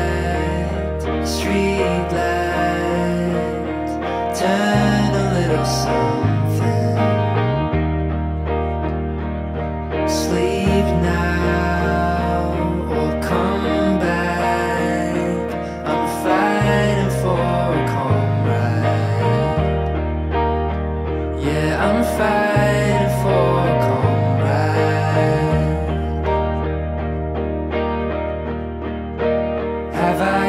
Midnight street lights turn a little song.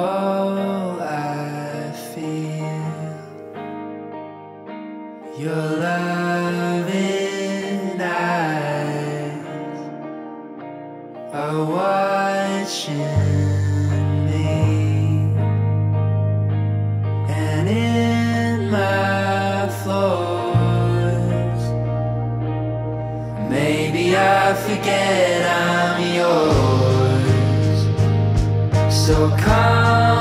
all I feel. Your loving eyes are watching me, and in my flaws, maybe I forget I'm yours so calm.